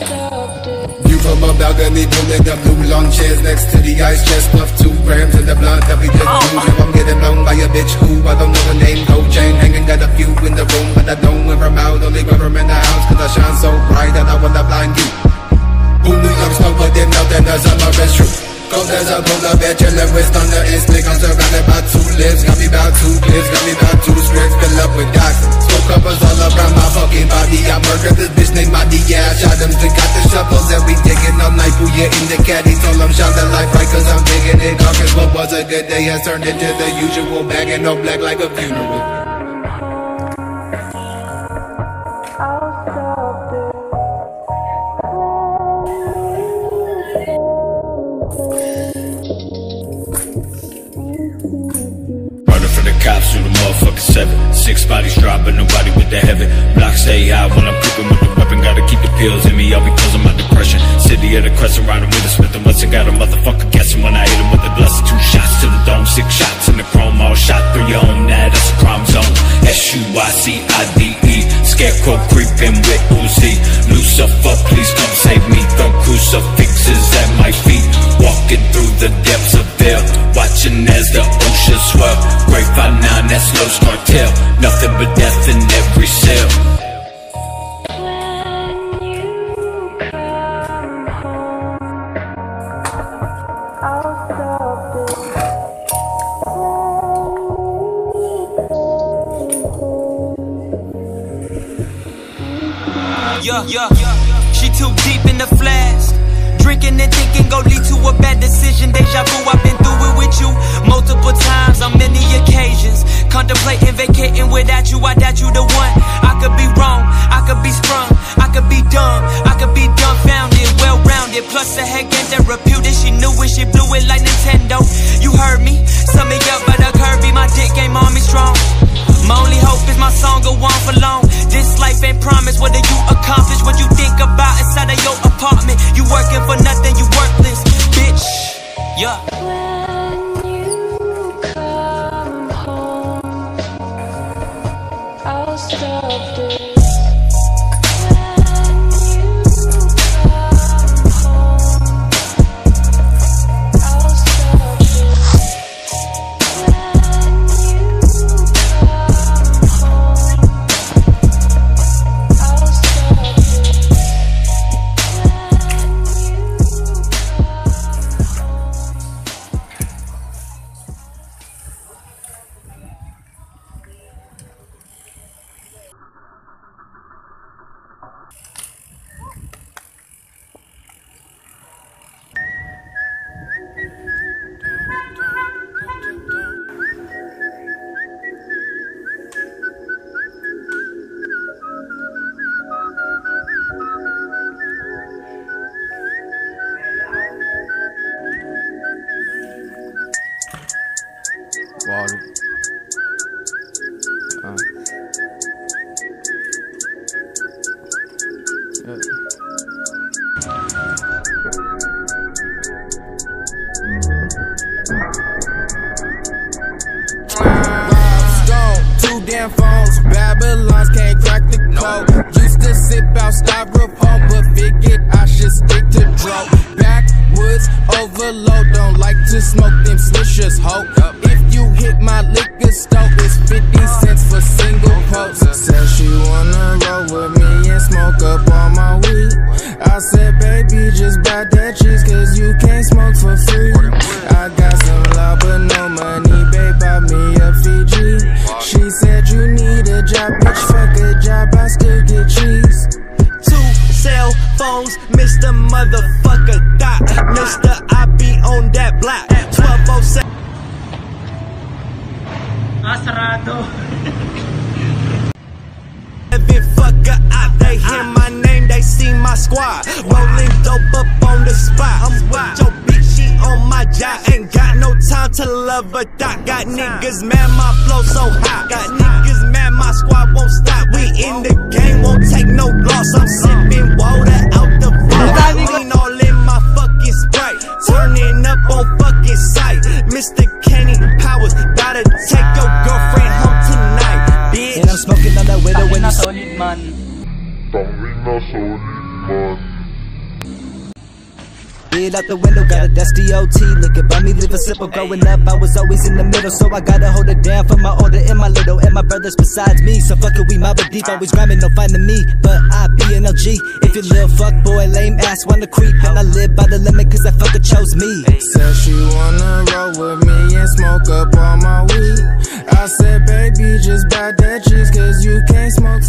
my balcony, pulling the blue long chairs next to the ice chest. Puff two grams in the blunt that we just Oh. blew. Now I'm getting blown by a bitch who I don't know her name. Gold chain hanging, got a few in the room, but I don't wear them out. Only wear them in the house, cause I shine so bright that I wanna blind you. Who knew I'm smoke, but didn't know that the summer is true. Cold as a polar bear, chillin' with thunder and slick. I'm surrounded by two lips, got me about two clips, got me about two strips, fill up with dots. Smoke covers all around my fucking body. I murdered this bitch yeah, I shot them Still got the shovels that we digging all night. Who you in the caddy? Told him shine the life right, cause I'm digging it. As what was a good day has turned into the usual bag and no black like a funeral. Cops through the motherfucking seven. Six bodies dropping, nobody with the heaven. Block stay high when I'm Gotta keep the pills in me, all because of my depression. City of the crescent, riding with a Smith and Wesson. Got a motherfucker guessing when I hit him with the blessing. Two shots to the dome, six shots in the chrome. All shot through your own, nah, that's a crime zone. S-U-I-C-I-D-E. Scarecrow creeping with Uzi. Lucifer, please come save me. Throw crucifixes at my feet. Walking through the depths of hell. Watching as the ocean swell. Grapevine now, that's no cartel. Nothing but death in every cell. Yeah, yeah. She too deep in the flask. Drinking and thinking go lead to a bad decision. Deja vu, I've been through it with you multiple times on many occasions. Contemplating vacating without you, I doubt you the one. I could be wrong, I could be sprung, I could be dumb, I could be dumbfounded, well rounded. Plus a head game therapeutic. She knew it, she blew it like Nintendo. You heard me Rob's gone, two damn phones, Babylons can't crack the code. Used to sip out styrofoam, but figured I should stick to dro. Backwoods overload, don't like to smoke them swishers, ho. If hit my liquor store, it's 50 cents for single post. Said she wanna roll with me and smoke up all my weed. I said, baby, just buy that cheese, cause you can't smoke for free. I got some love, but no money, babe, buy me a Fiji. She said, you need a job, bitch, fuck a job, I still get cheese. Two cell phones, Mr. Motherfucker Dot. Mr. I be on that block. 1207. Seven fucker out, they hear my name, they see my squad. Rolling dope up on the spot. I'm with your bitch, she on my job. Ain't got no time to love a dot. Got niggas mad, my flow so hot. Got niggas mad, my squad won't stop. We in the game, won't solid man. Bid out the window, got a dusty OT. Looking by me, live a simple. Growing up, I was always in the middle, so I gotta hold it down for my older and my little, and my brothers besides me. So fuck it, we mob deep, always grinding, no finding me. But I be an LG. If you little fuck boy, lame ass, wanna creep, and I live by the limit, cause that fucker chose me. Said she wanna roll with me and smoke up all my weed. I said, baby, just buy that cheese, cause you can't smoke